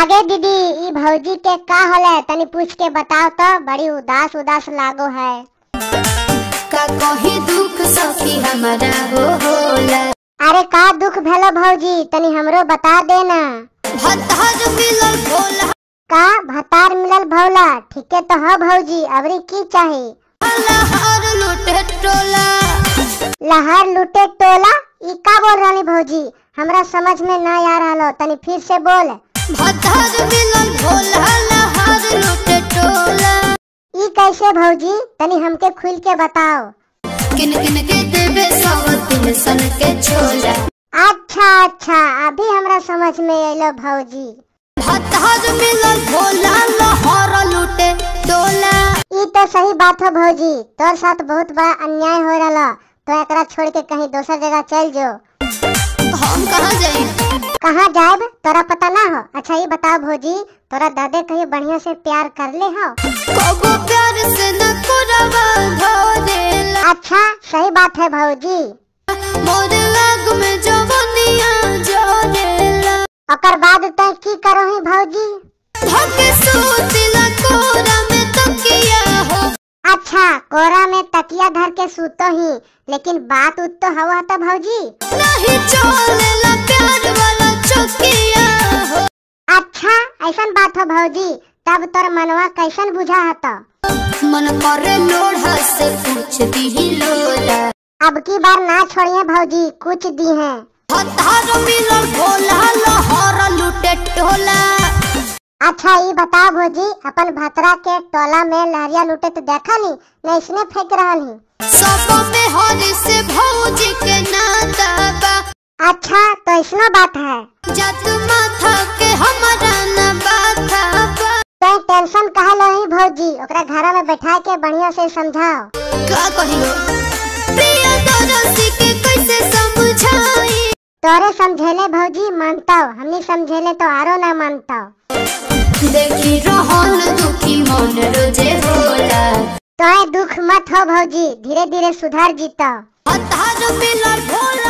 आगे दीदी ई भौजी के का होले? तनी पूछ के बताओ तो। बड़ी उदास उदास लागो है। का कही दुख सखी हमारा हो होला? अरे का दुख भेलो भौजी? तनी हमरो बता देना। भतार मिलल भोला। का भतार मिलल भौला? ठीके तो हो भौजी अबरी की चाही? लहर लुटे टोला। लहर लूटे टोला? ई का बोल रही भौजी? हमरा समझ में ना आ रहा तनी फिर से बोल। ई कैसे भौजी? तनी हमके खुल के बताओ। किन किन के देवे सवतिन सन के छोला। अच्छा अच्छा अभी हमरा समझ में अलो भौजी। भतार मिलल भोला लहर लुटे टोला। ई तो सही बात हो भौजी। तोर साथ बहुत बड़ा अन्याय हो रहा तो एकरा छोड़ के कहीं दोसर जगह चल जो। हम कहाँ जाई? कहाँ जाएब? तोरा पता ना हो? अच्छा ये बताओ भौजी तोरा दादे कहीं बढ़िया से प्यार कर ले हो? प्यार से न अच्छा सही बात है भौजी। ओकर बाद तय की करो ही। भौजी अच्छा कोरा में तकिया धर के सूतो ही लेकिन बात उत तो हवा था भौजी। नहीं भौजी तब तोर मनवा कैसन बुझा हता? मन करे लोढ़ा से पूछ दी लोला अब की बार ना छोड़िए भौजी कुछ दी है। हतार मिलल भोला लहर लुटे टोला अच्छा ये बताओ भौजी अपन भतरा के टोला में लहरिया लूटे तो देखा नी न इसने फेंक रहा नी सब में हरी से भौजी के नाता बा। अच्छा तो इसनो बात है। जत ओकरा घर में बैठा के बढ़िया से समझाओ। का कहियो? प्रिय दरसी के कैसे समझाई? तोरे समझेले भौजी मानता हमनी समझेले तो आरो ना मानता देखी रहन दुखी मन रोज़े होला। तो दुख मत हो भौजी धीरे धीरे सुधार जीता हतार मिलल भोला